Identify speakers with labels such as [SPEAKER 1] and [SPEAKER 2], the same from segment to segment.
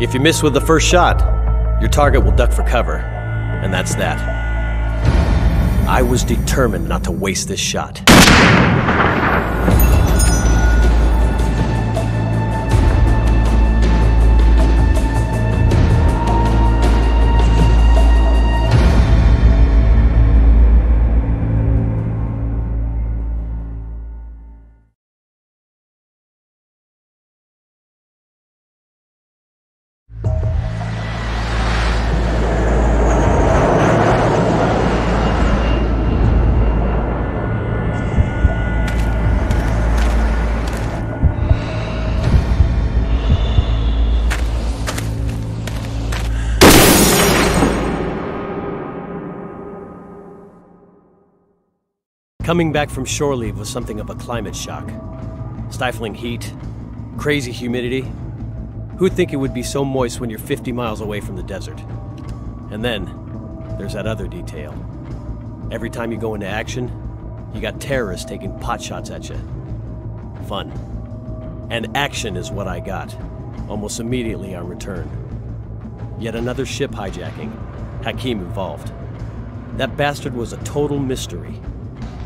[SPEAKER 1] If you miss with the first shot, your target will duck for cover. And that's that. I was determined not to waste this shot. Coming back from shore leave was something of a climate shock. Stifling heat, crazy humidity. Who'd think it would be so moist when you're 50 miles away from the desert? And then, there's that other detail. Every time you go into action, you got terrorists taking pot shots at you. Fun. And action is what I got, almost immediately on return. Yet another ship hijacking, Hakim involved. That bastard was a total mystery.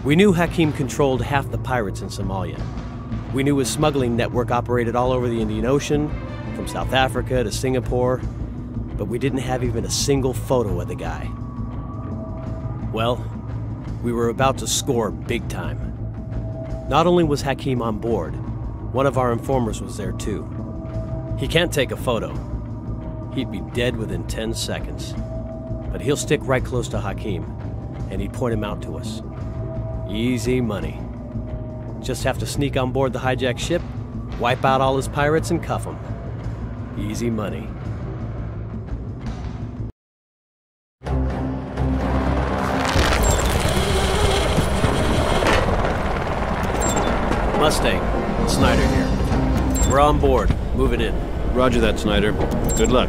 [SPEAKER 1] We knew Hakim controlled half the pirates in Somalia. We knew his smuggling network operated all over the Indian Ocean, from South Africa to Singapore, but we didn't have even a single photo of the guy. Well, we were about to score big time. Not only was Hakim on board, one of our informers was there too. He can't take a photo. He'd be dead within 10 seconds. But he'll stick right close to Hakim, and he'd point him out to us. Easy money. Just have to sneak on board the hijacked ship, wipe out all his pirates, and cuff them. Easy money. Mustang, Snyder here. We're on board. Move it in.
[SPEAKER 2] Roger that, Snyder. Good luck.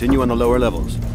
[SPEAKER 2] Continue on the lower levels.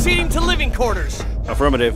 [SPEAKER 1] Proceeding to living quarters.
[SPEAKER 2] Affirmative.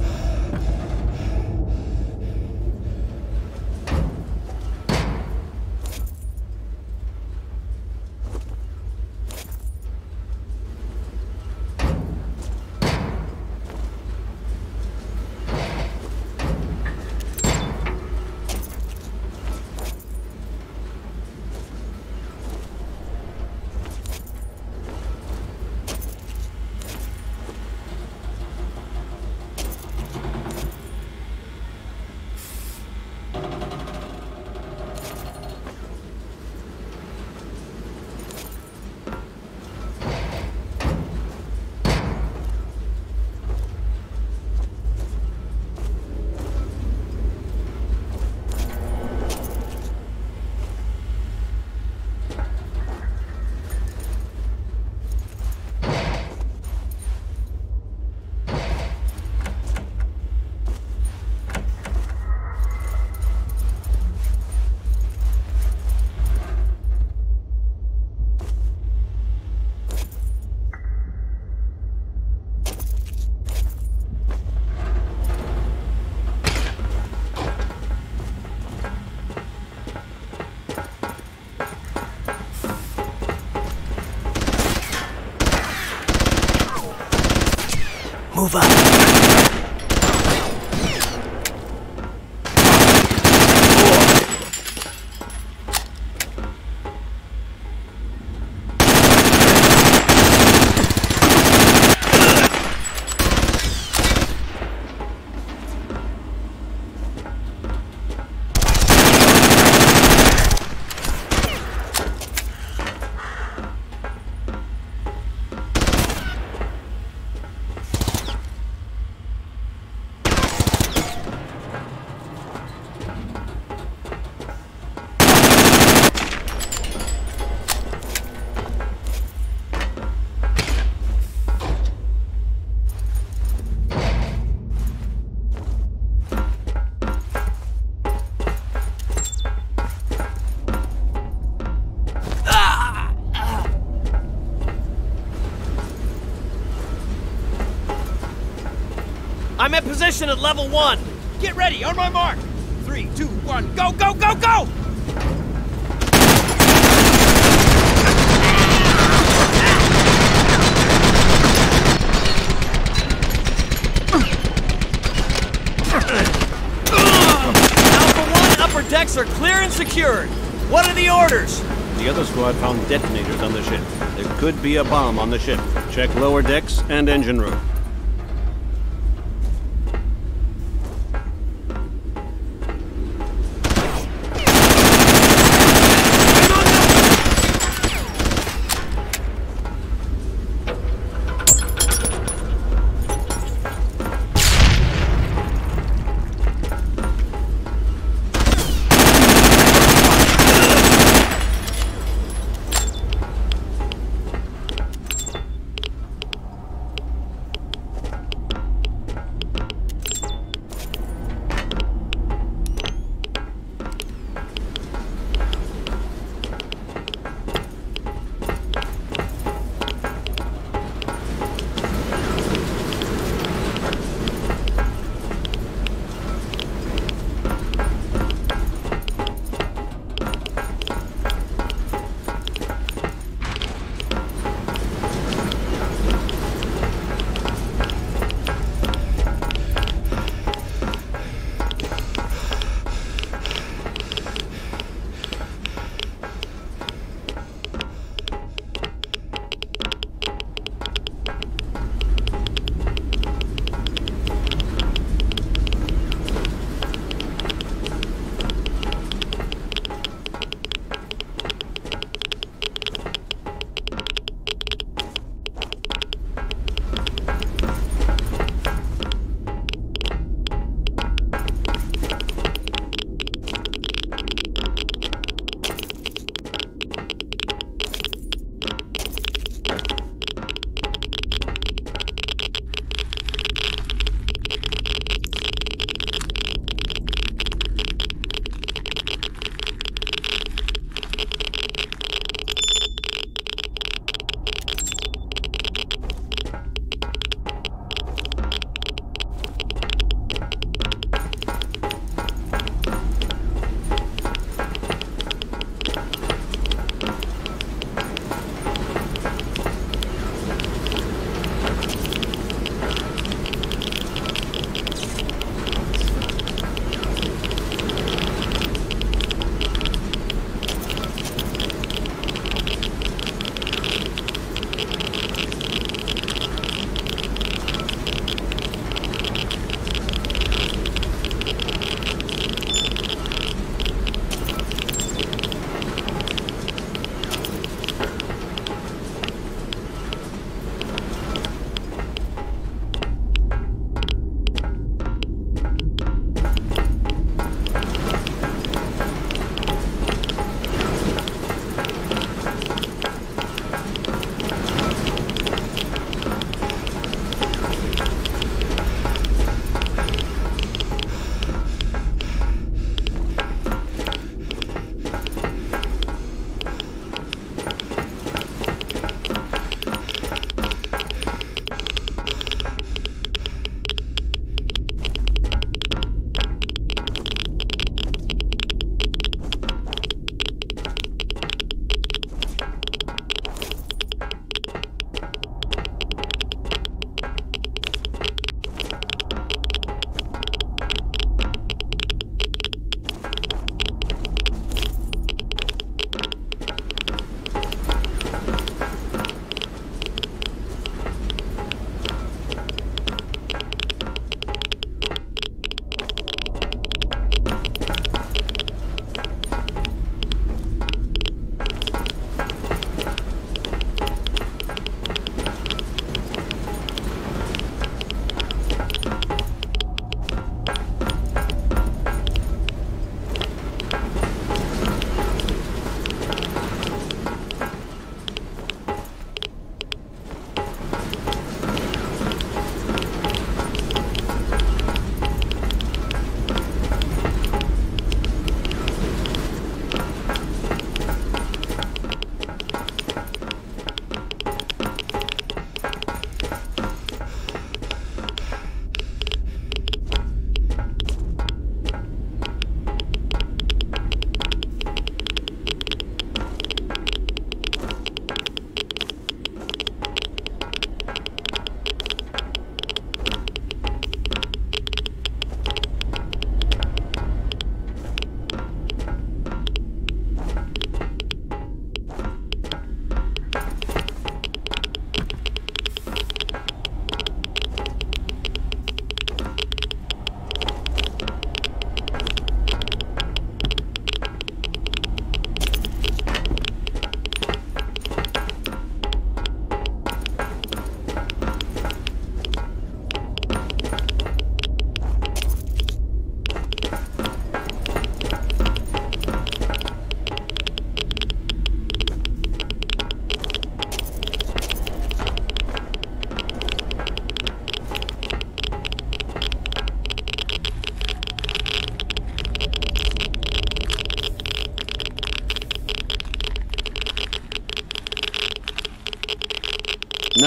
[SPEAKER 1] I'm position at level one.
[SPEAKER 3] Get ready, on my mark! Three, two, one, go, go, go, go!
[SPEAKER 1] Alpha 1 upper decks are clear and secured. What are the orders?
[SPEAKER 2] The other squad found detonators on the ship. There could be a bomb on the ship. Check lower decks and engine room.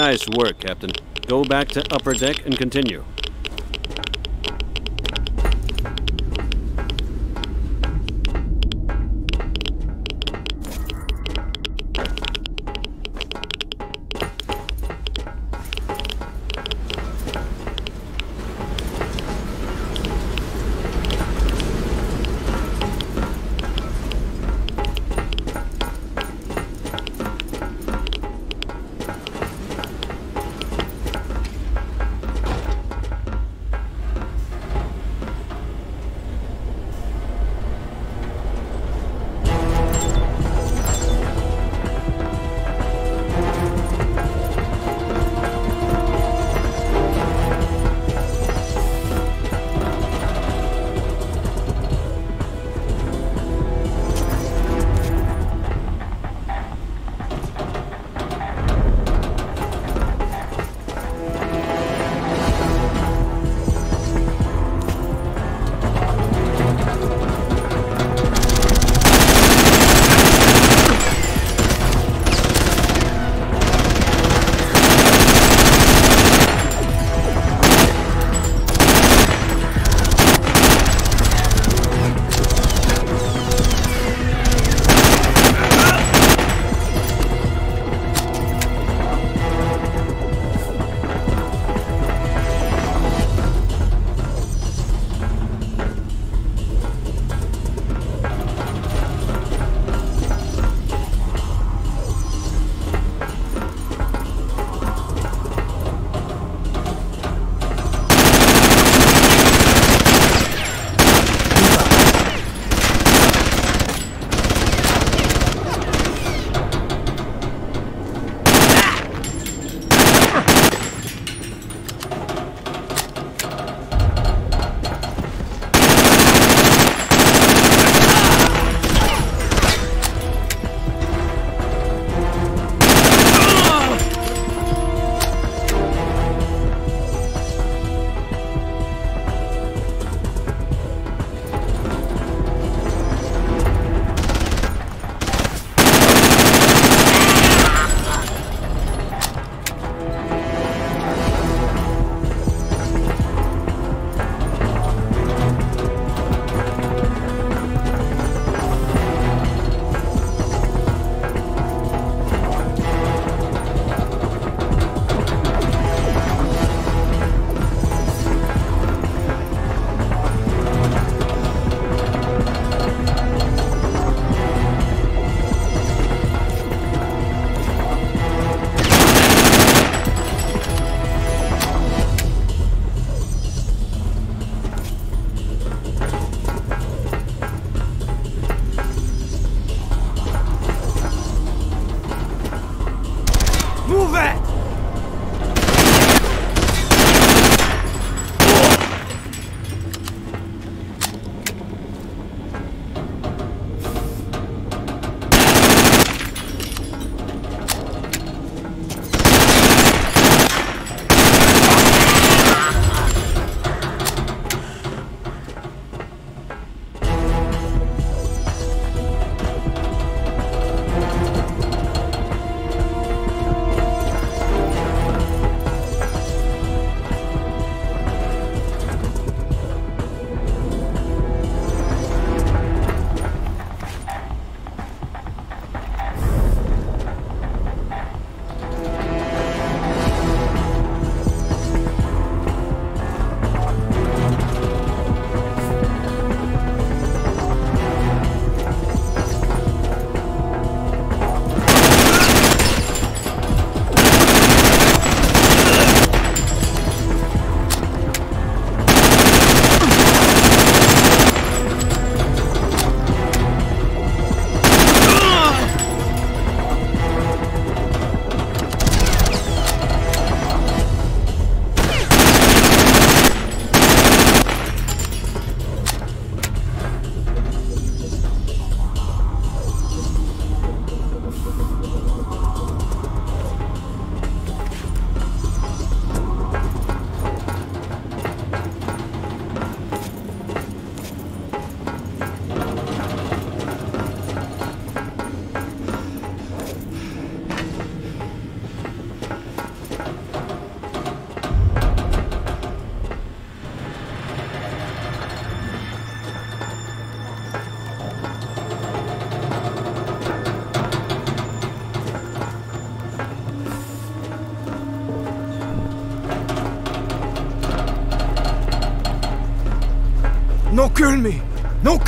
[SPEAKER 2] Nice work, Captain. Go back to upper deck and continue.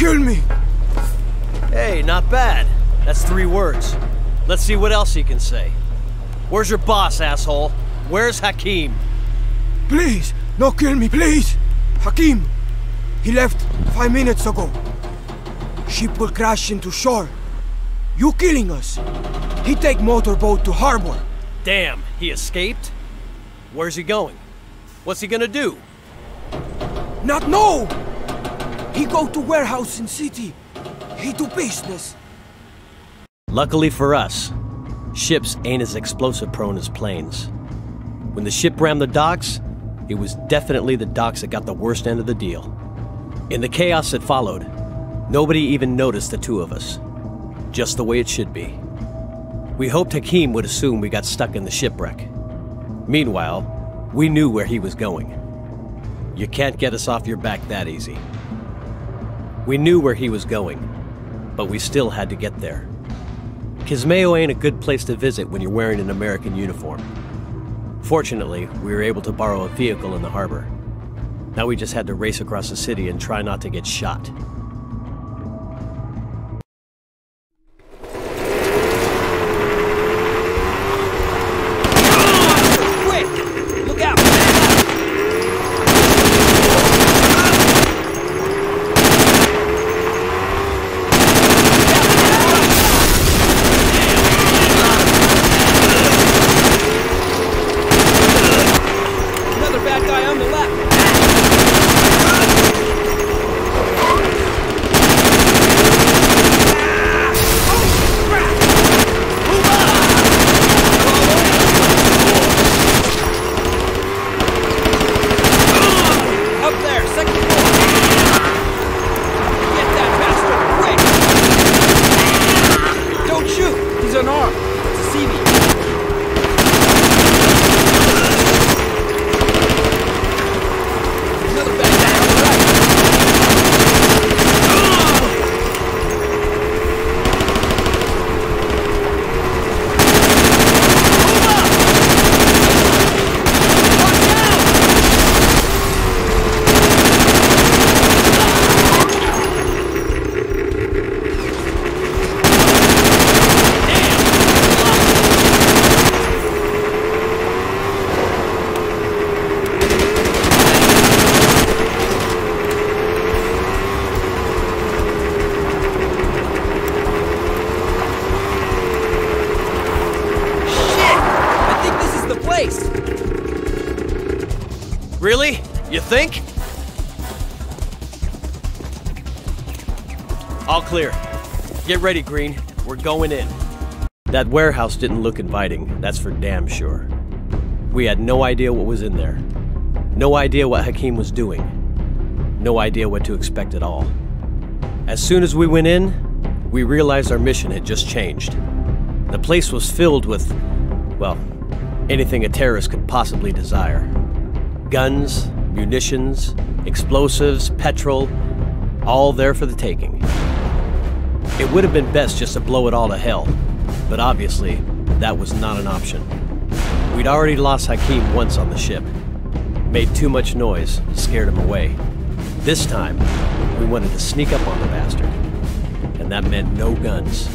[SPEAKER 4] Kill me!
[SPEAKER 1] Hey, not bad. That's three words. Let's see what else he can say. Where's your boss, asshole? Where's Hakim?
[SPEAKER 4] Please, no kill me, please! Hakim! He left five minutes ago. Ship will crash into shore. You killing us. He take motorboat to harbor.
[SPEAKER 1] Damn, he escaped? Where's he going? What's he gonna do?
[SPEAKER 4] Not know! He go to warehouse in city. He do business.
[SPEAKER 1] Luckily for us, ships ain't as explosive prone as planes. When the ship rammed the docks, it was definitely the docks that got the worst end of the deal. In the chaos that followed, nobody even noticed the two of us. Just the way it should be. We hoped Hakim would assume we got stuck in the shipwreck. Meanwhile, we knew where he was going. You can't get us off your back that easy. We knew where he was going, but we still had to get there. Kismayo ain't a good place to visit when you're wearing an American uniform. Fortunately, we were able to borrow a vehicle in the harbor. Now we just had to race across the city and try not to get shot.
[SPEAKER 3] Get
[SPEAKER 1] ready, Green. We're going in. That warehouse didn't look inviting, that's for damn sure. We had no idea what was in there. No idea what Hakim was doing. No idea what to expect at all. As soon as we went in, we realized our mission had just changed. The place was filled with, well, anything a terrorist could possibly desire guns, munitions, explosives, petrol, all there for the taking. It would have been best just to blow it all to hell, but obviously, that was not an option. We'd already lost Hakim once on the ship. Made too much noise, scared him away. This time, we wanted to sneak up on the bastard. And that meant no guns.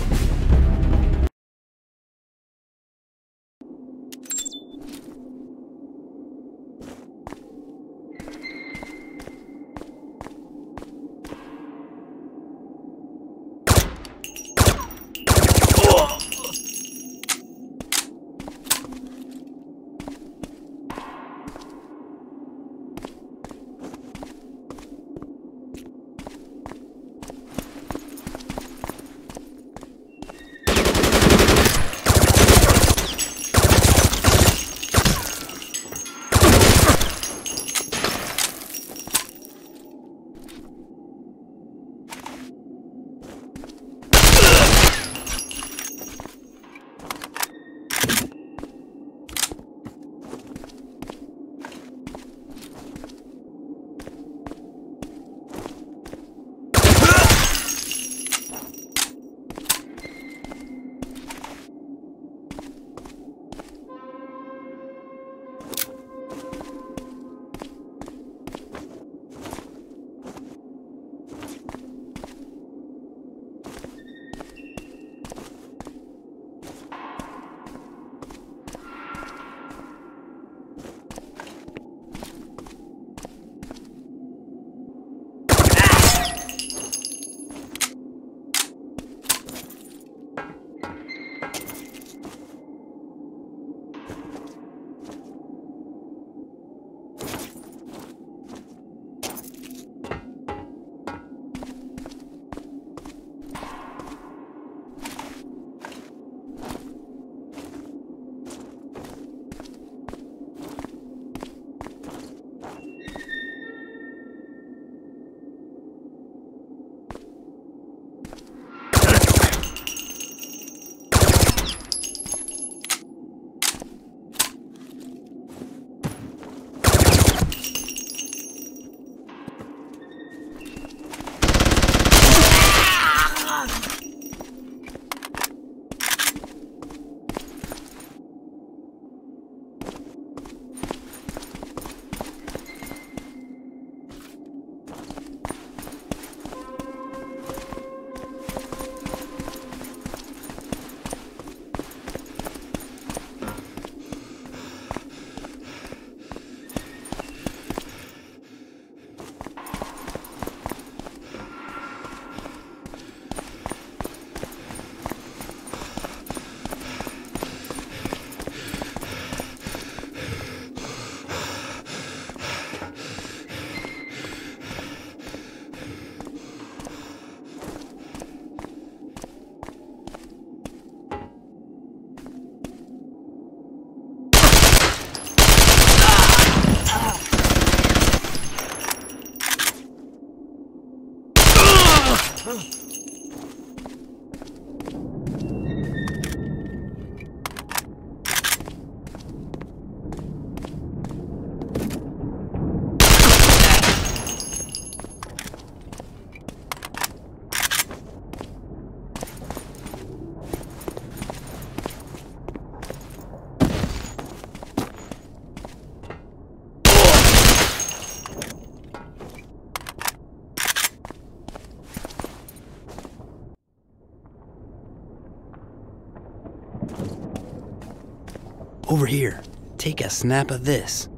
[SPEAKER 5] Over here. Take a snap of this.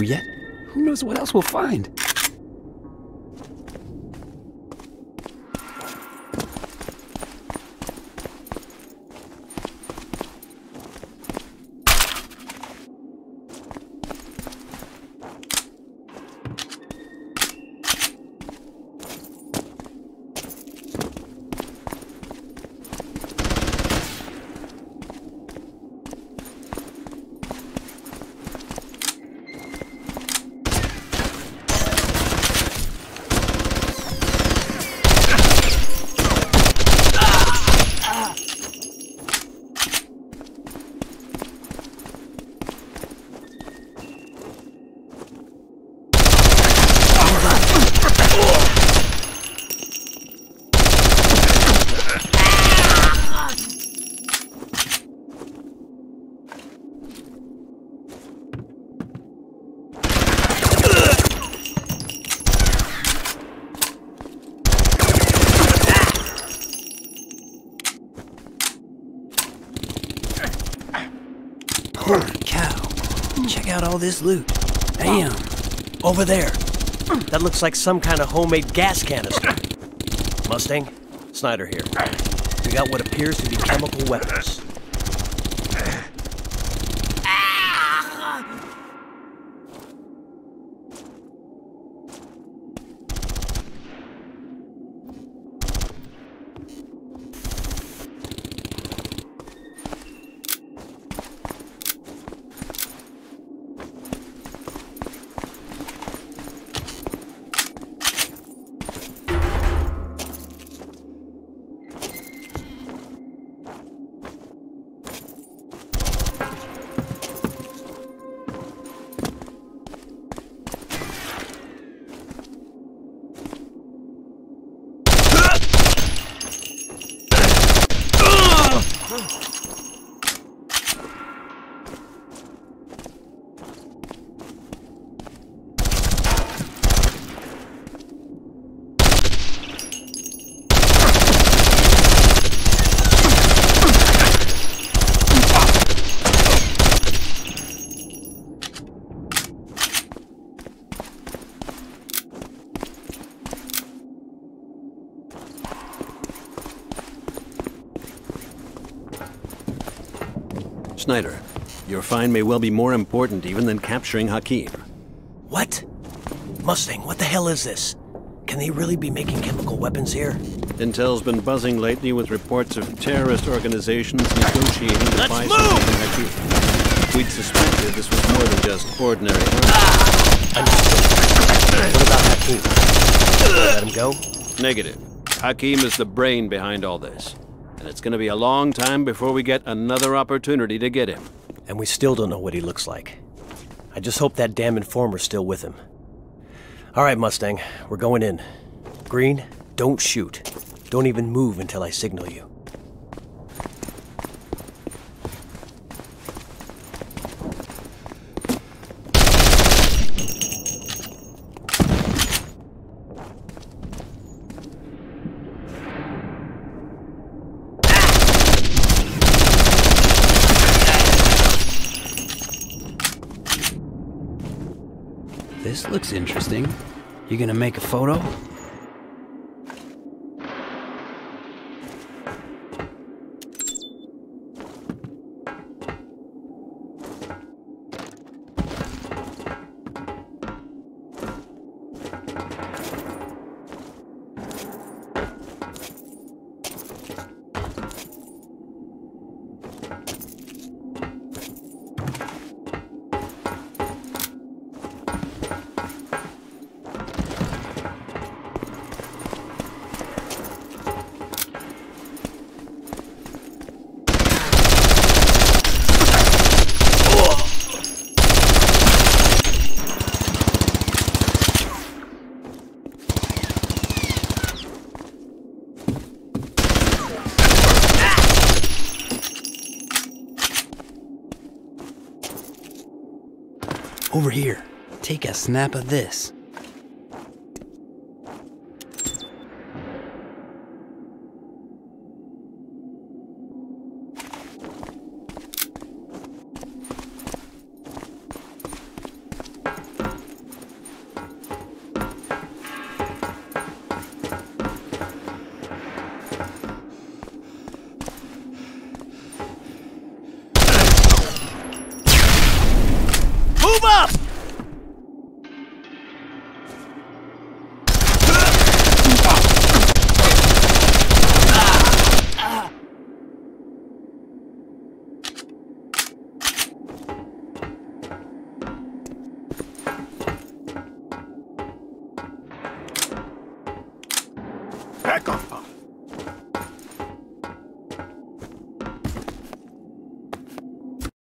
[SPEAKER 5] Through yet. Who knows what else we'll find? Cow. Check out all this loot. Damn.
[SPEAKER 1] Over there. That looks like some kind of homemade gas canister. Mustang, Snyder here. We got what appears to be chemical weapons.
[SPEAKER 2] Snyder, your find may well be more important even than capturing Hakim.
[SPEAKER 1] What? Mustang, what the hell is this? Can they really be making chemical weapons here?
[SPEAKER 2] Intel's been buzzing lately with reports of terrorist organizations negotiating to
[SPEAKER 3] Let's
[SPEAKER 2] buy something from Hakim. We'd suspected this was more than just ordinary arms.
[SPEAKER 1] What about Hakim? Let him go?
[SPEAKER 2] Negative. Hakim is the brain behind all this. And it's going to be a long time before we get another opportunity to get him.
[SPEAKER 1] And we still don't know what he looks like. I just hope that damn informer's still with him. All right, Mustang, we're going in. Green, don't shoot. Don't even move until I signal you.
[SPEAKER 5] Interesting. You gonna make a photo? Snap of this.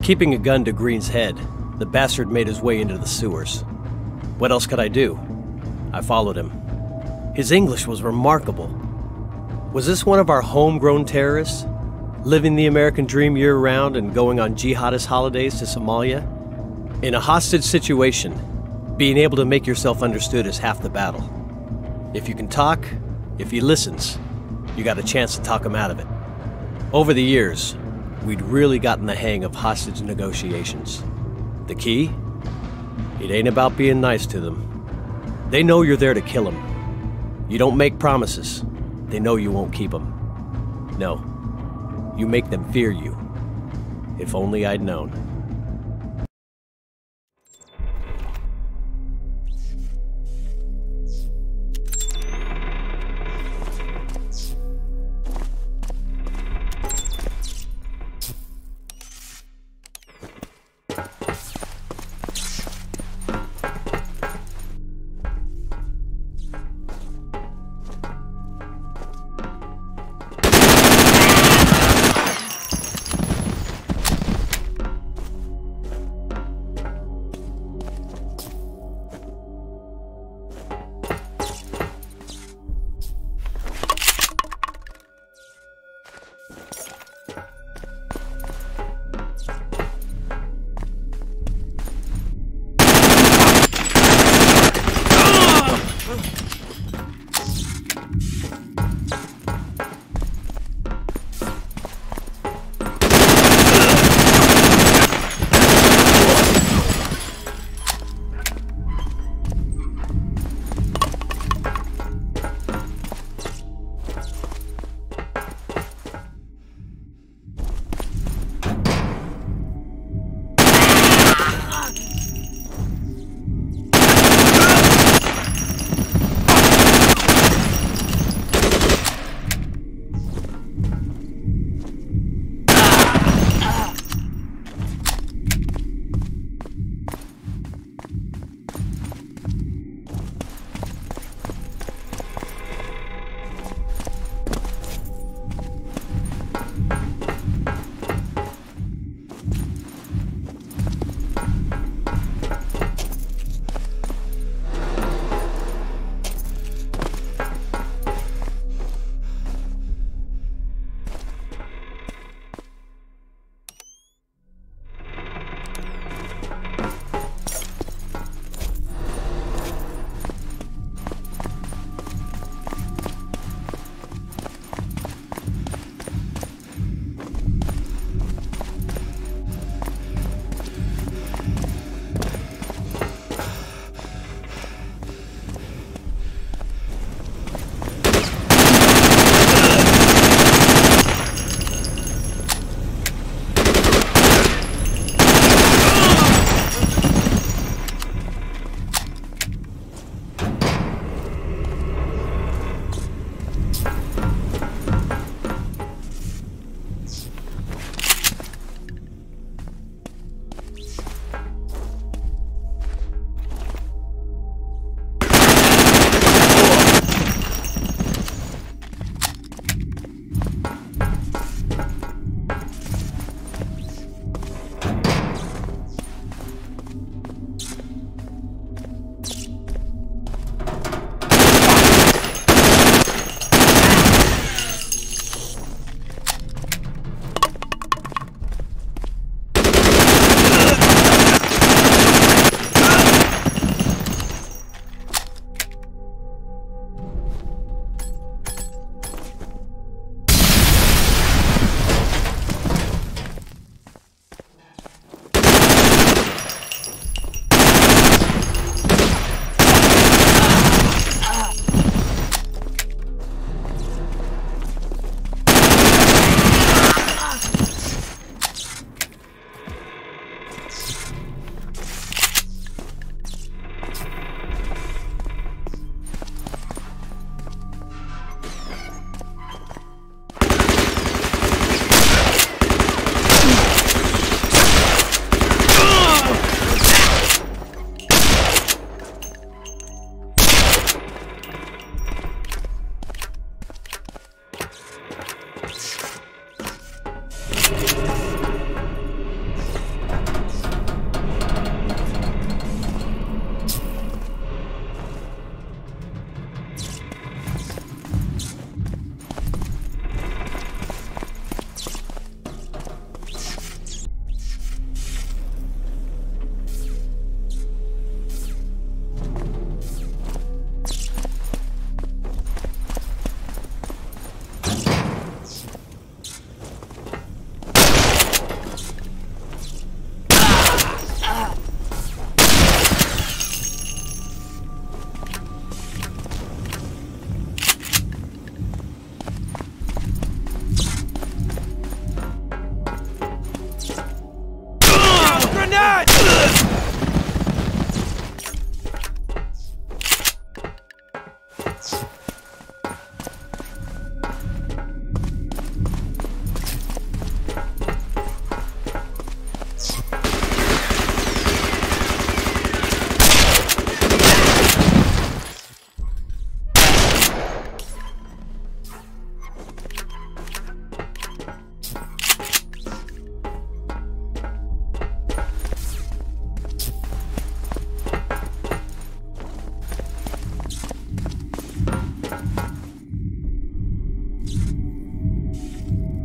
[SPEAKER 1] Keeping a gun to Green's head, the bastard made his way into the sewers. What else could I do? I followed him. His English was remarkable. Was this one of our homegrown terrorists? Living the American dream year round and going on jihadist holidays to Somalia? In a hostage situation, being able to make yourself understood is half the battle. If you can talk, if he listens, you got a chance to talk him out of it. Over the years, we'd really gotten the hang of hostage negotiations. The key? It ain't about being nice to them. They know you're there to kill them. You don't make promises. They know you won't keep them. No. You make them fear you. If only I'd known.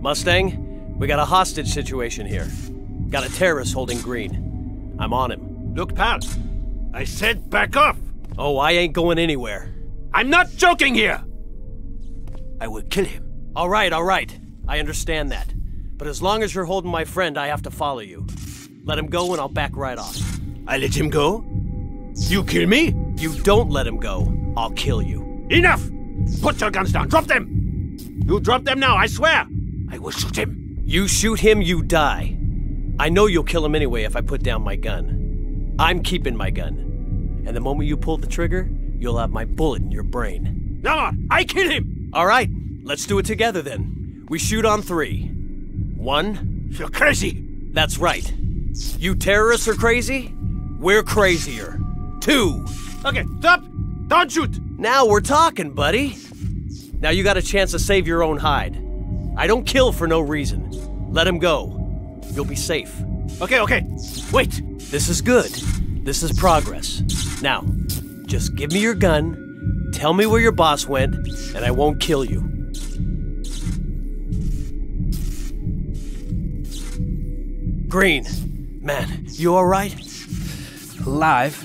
[SPEAKER 1] Mustang, we got a hostage situation here. Got a terrorist holding Green. I'm on him.
[SPEAKER 3] Look, pal. I said back off.
[SPEAKER 1] Oh, I ain't going anywhere.
[SPEAKER 3] I'm not joking here. I will kill him.
[SPEAKER 1] All right, all right. I understand that. But as long as you're holding my friend, I have to follow you. Let him go and I'll back right off.
[SPEAKER 3] I let him go. You kill me?
[SPEAKER 1] You don't let him go, I'll kill you.
[SPEAKER 3] Enough! Put your guns down. Drop them. You drop them now. I swear. I will shoot him.
[SPEAKER 1] You shoot him, you die. I know you'll kill him anyway if I put down my gun. I'm keeping my gun. And the moment you pull the trigger, you'll have my bullet in your brain.
[SPEAKER 3] On. I kill him.
[SPEAKER 1] All right, let's do it together then. We shoot on three. One,
[SPEAKER 3] You're crazy.
[SPEAKER 1] that's right. You terrorists are crazy? We're crazier. Two.
[SPEAKER 3] Okay, stop. Don't shoot.
[SPEAKER 1] Now we're talking, buddy. Now you got a chance to save your own hide. I don't kill for no reason. Let him go. You'll be safe.
[SPEAKER 3] Okay, okay. Wait.
[SPEAKER 1] This is good. This is progress. Now, just give me your gun, tell me where your boss went, and I won't kill you. Green, man, you alright?
[SPEAKER 5] Alive.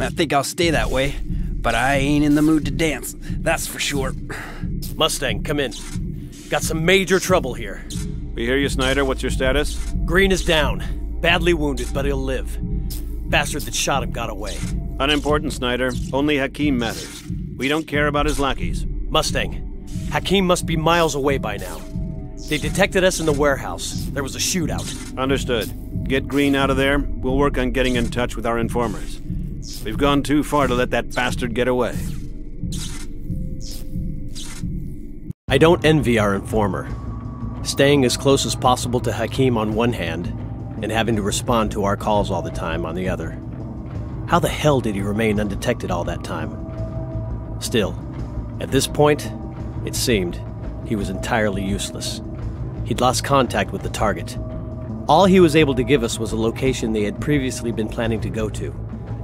[SPEAKER 5] I think I'll stay that way, but I ain't in the mood to dance. That's for sure.
[SPEAKER 1] Mustang, come in. Got some major trouble here.
[SPEAKER 2] We hear you, Snyder. What's your status?
[SPEAKER 1] Green is down. Badly wounded, but he'll live. Bastard that shot him got away.
[SPEAKER 2] Unimportant, Snyder. Only Hakim matters. We don't care about his lackeys.
[SPEAKER 1] Mustang, Hakim must be miles away by now. They detected us in the warehouse. There was a shootout.
[SPEAKER 2] Understood. Get Green out of there. We'll work on getting in touch with our informers. We've gone too far to let that bastard get away.
[SPEAKER 1] I don't envy our informer. Staying as close as possible to Hakim on one hand, and having to respond to our calls all the time on the other. How the hell did he remain undetected all that time? Still, at this point, it seemed he was entirely useless. He'd lost contact with the target. All he was able to give us was a location they had previously been planning to go to,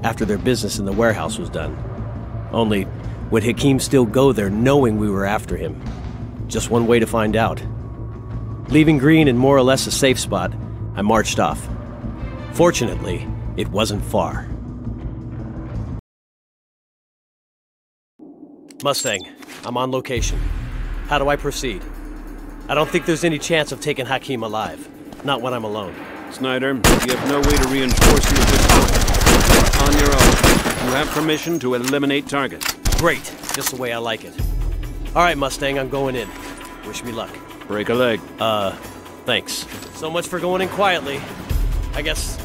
[SPEAKER 1] after their business in the warehouse was done. Only, would Hakim still go there knowing we were after him? Just one way to find out. Leaving Green in more or less a safe spot, I marched off. Fortunately, it wasn't far. Mustang, I'm on location. How do I proceed? I don't think there's any chance of taking Hakim alive. Not when I'm alone.
[SPEAKER 2] Snyder, you have no way to reinforce you at this point. On your own. You have permission to eliminate targets.
[SPEAKER 1] Great, just the way I like it. All right, Mustang, I'm going in. Wish me luck.
[SPEAKER 2] Break a leg.
[SPEAKER 1] Uh, thanks. So much for going in quietly. I guess.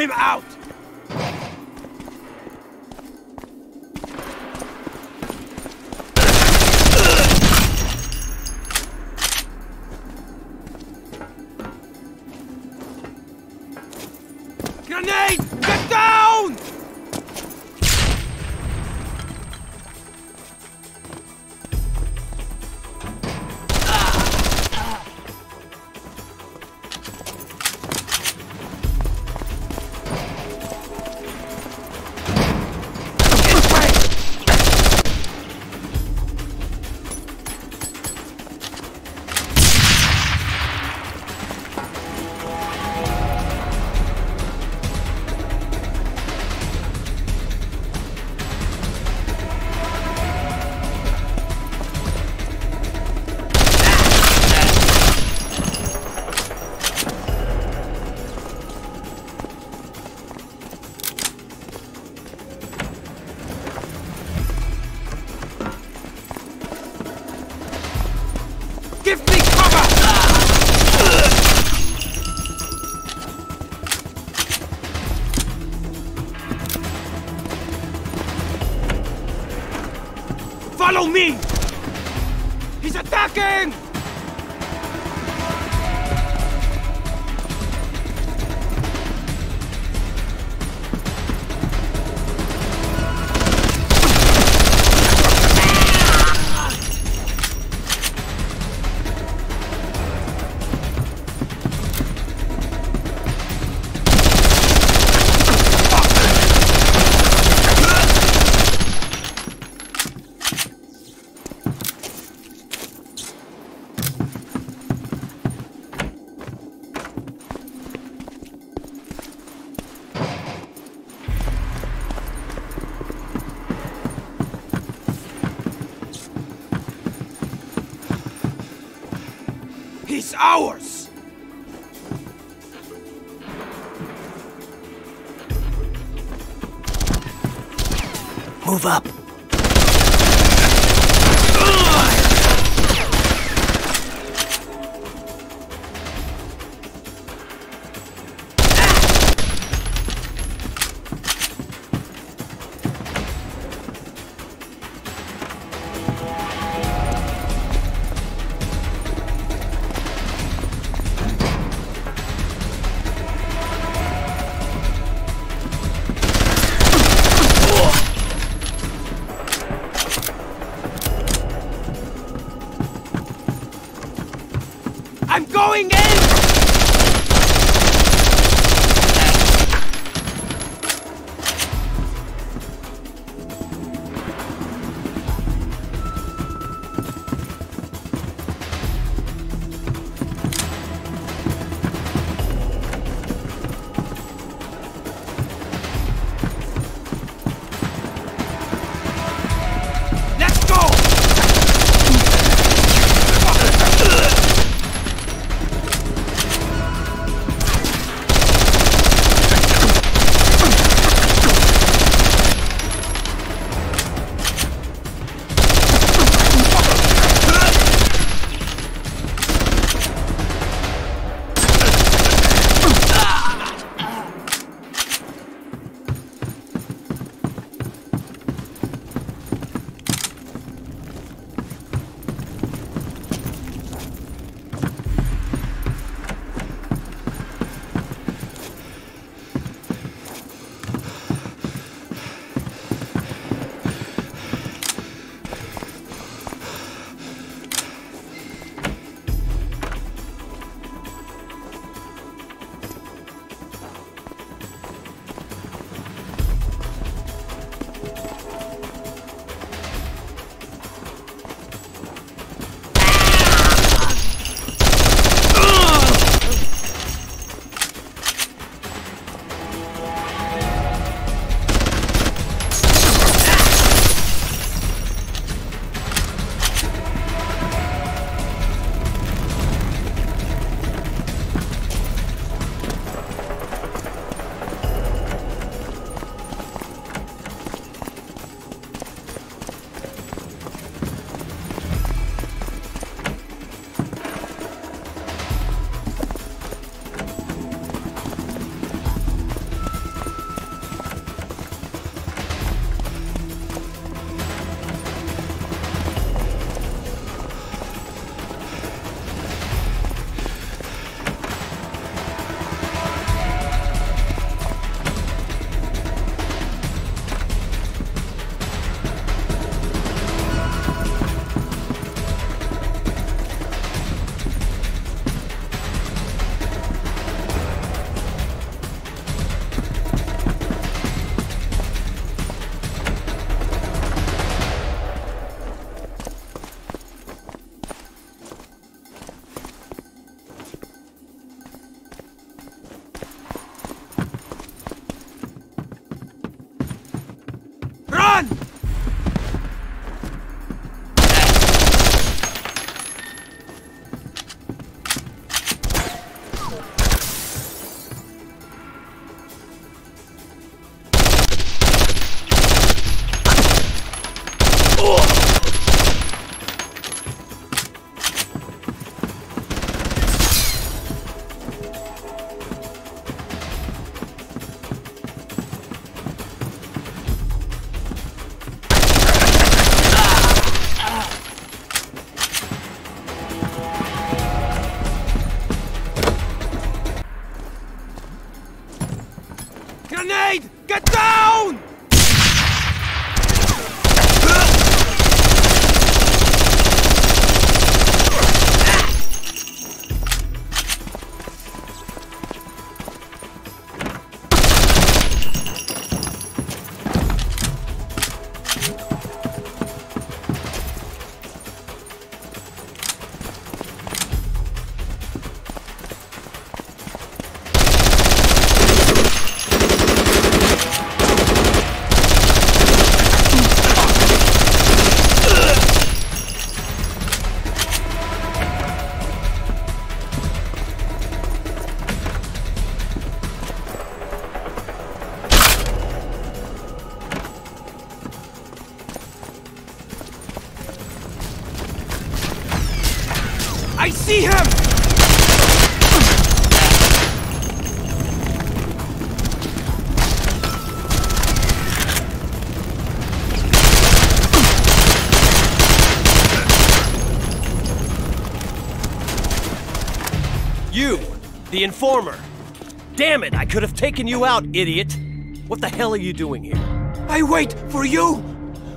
[SPEAKER 4] Him out! He's Move up.
[SPEAKER 1] Informer. Damn it, I could have taken you out, idiot. What the hell are you doing here?
[SPEAKER 4] I wait for you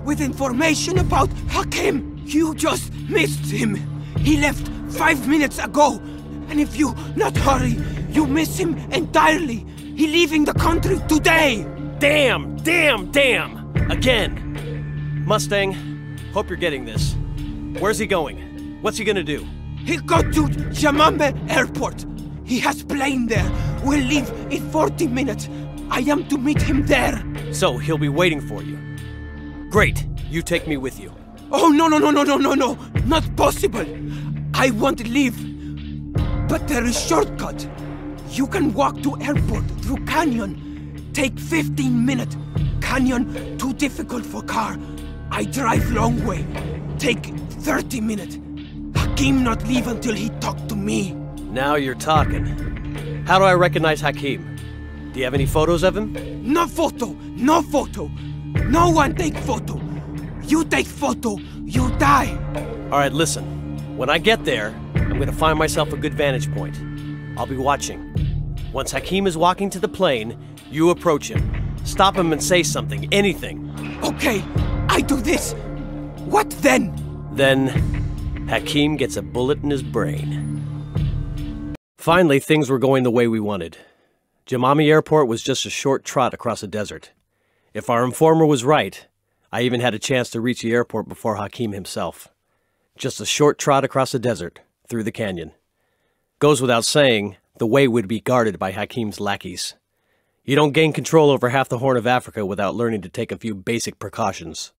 [SPEAKER 4] with information about Hakim. You just missed him. He left five minutes ago. And if you not hurry, you miss him entirely. He leaving the country today.
[SPEAKER 1] Damn, damn, damn! Again. Mustang, hope you're getting this. Where's he going? What's he gonna do?
[SPEAKER 4] He go to Jamambe Airport. He has plane there. We'll leave in 40 minutes. I am to meet him there.
[SPEAKER 1] So, he'll be waiting for you. Great, you take me with you.
[SPEAKER 4] Oh, no, no, no, no, no, no, no. Not possible. I won't leave. But there is shortcut. You can walk to airport through canyon. Take 15 minutes. Canyon too difficult for car. I drive long way. Take 30 minutes. Hakim not leave until he talk to me.
[SPEAKER 1] Now you're talking. How do I recognize Hakim? Do you have any photos of him?
[SPEAKER 4] No photo, no photo. No one take photo. You take photo, you die.
[SPEAKER 1] Alright, listen. When I get there, I'm gonna find myself a good vantage point. I'll be watching. Once Hakim is walking to the plane, you approach him. Stop him and say something, anything.
[SPEAKER 4] Okay, I do this. What then?
[SPEAKER 1] Then, Hakim gets a bullet in his brain. Finally, things were going the way we wanted. Jamami Airport was just a short trot across the desert. If our informer was right, I even had a chance to reach the airport before Hakim himself. Just a short trot across the desert, through the canyon. Goes without saying, the way would be guarded by Hakim's lackeys. You don't gain control over half the Horn of Africa without learning to take a few basic precautions.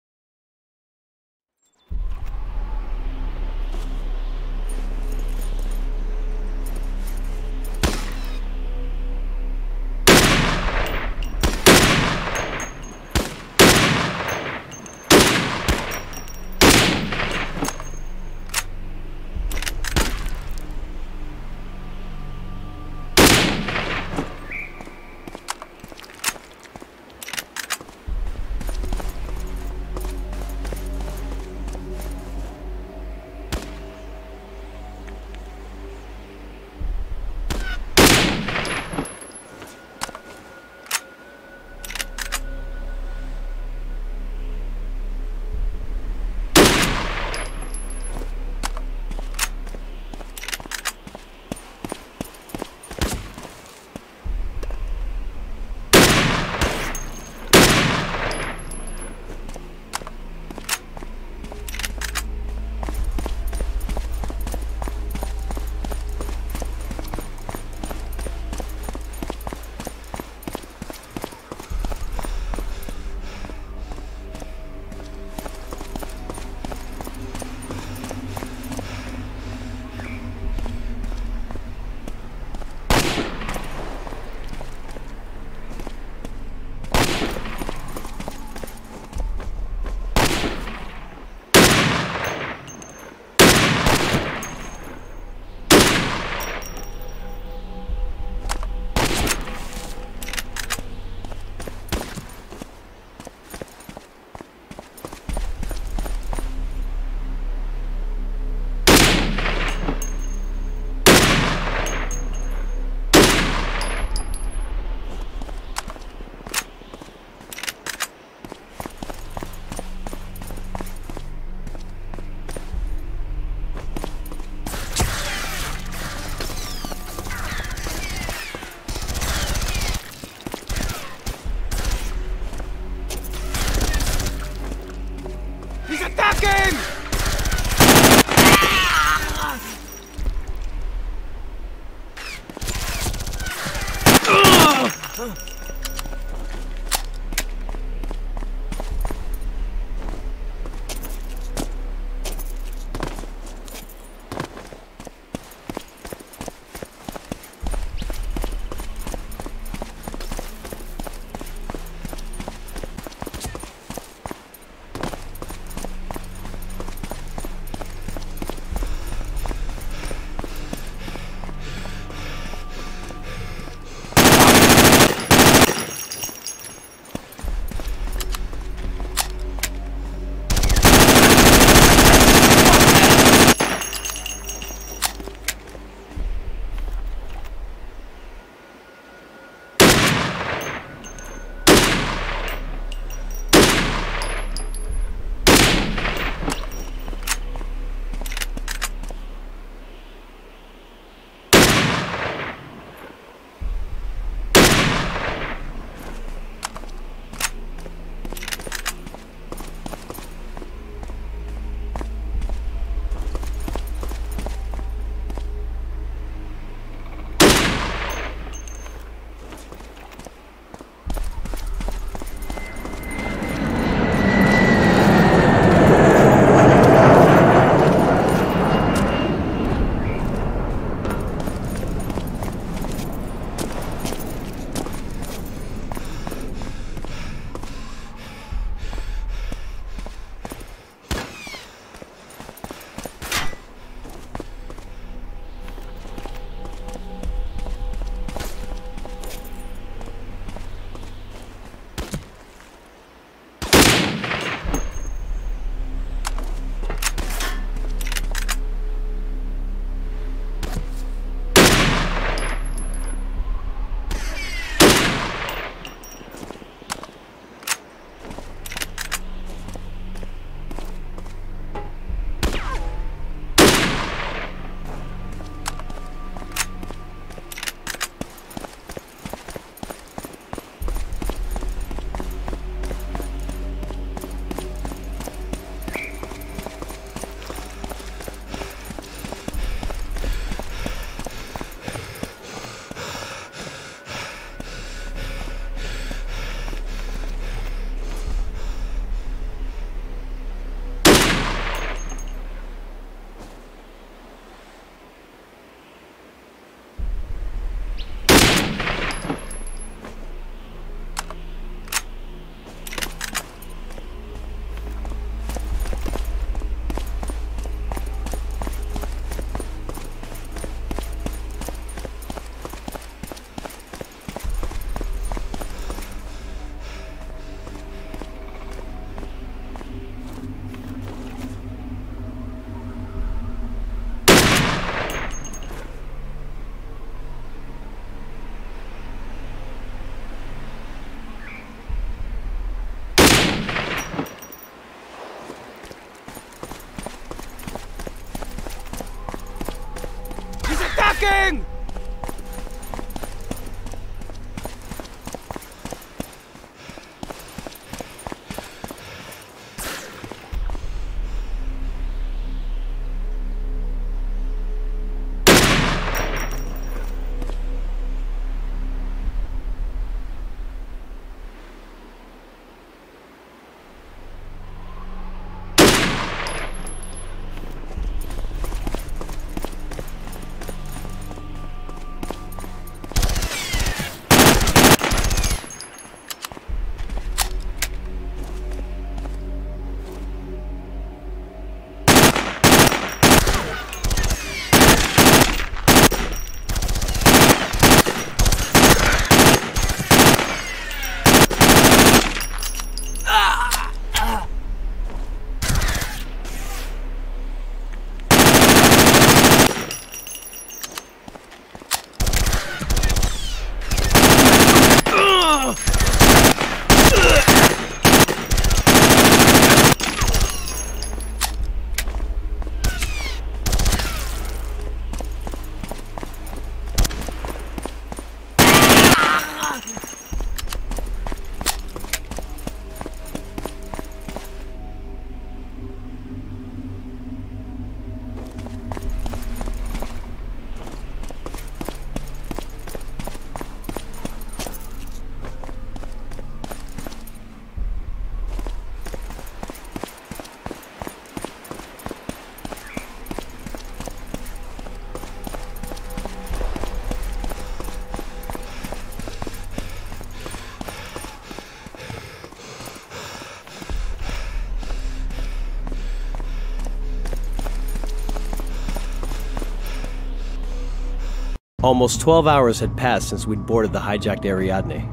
[SPEAKER 1] Almost 12 hours had passed since we'd boarded the hijacked Ariadne.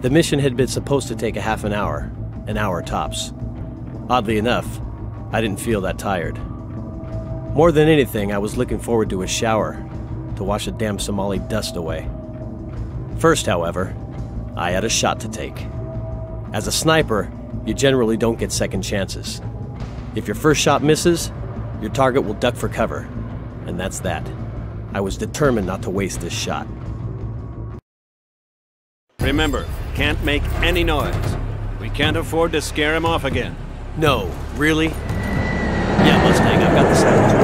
[SPEAKER 1] The mission had been supposed to take a half an hour, an hour tops. Oddly enough, I didn't feel that tired. More than anything, I was looking forward to a shower to wash the damn Somali dust away. First, however, I had a shot to take. As a sniper, you generally don't get second chances. If your first shot misses, your target will duck for cover, and that's that. I was determined not to waste this shot.
[SPEAKER 2] Remember, can't make any noise. We can't afford to scare him off again.
[SPEAKER 1] No, really? Yeah, Mustang, I've got the silencer.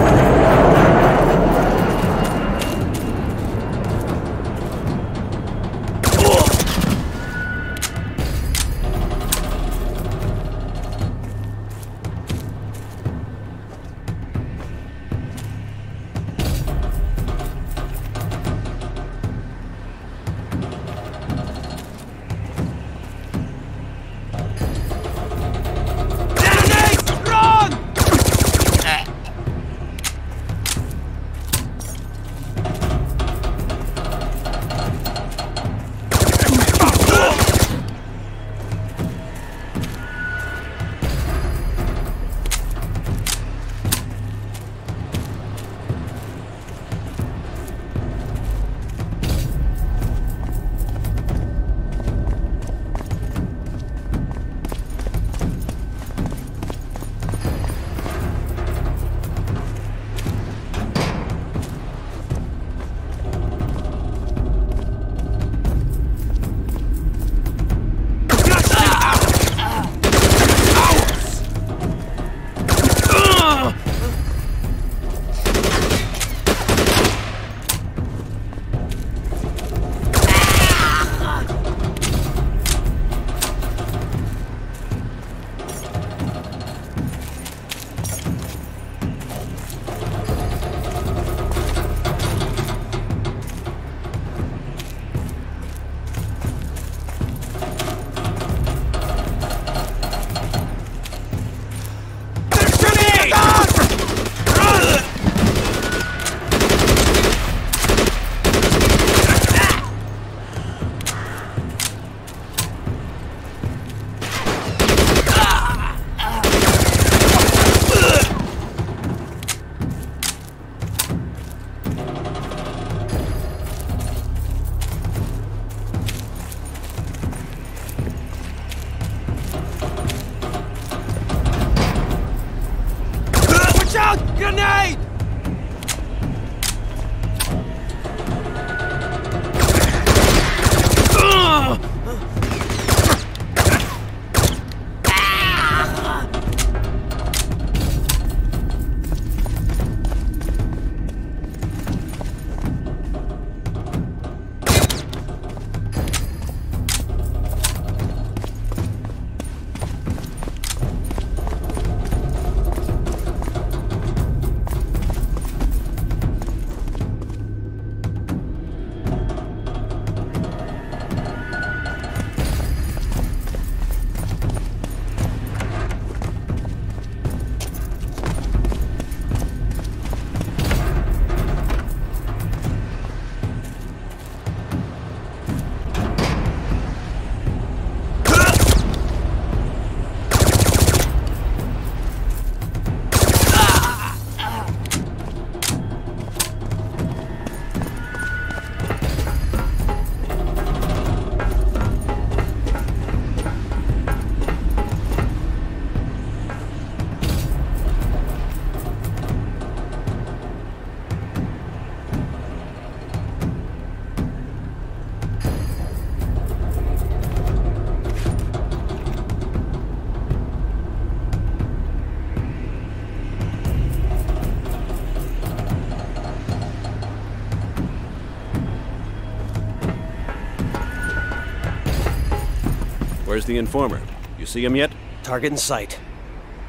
[SPEAKER 2] Where's the informer? You see him yet?
[SPEAKER 1] Target in sight.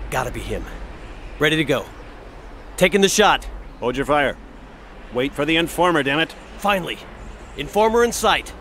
[SPEAKER 1] Gotta be him. Ready to go. Taking the shot.
[SPEAKER 2] Hold your fire. Wait for the informer, damn it.
[SPEAKER 1] Finally. Informer in sight.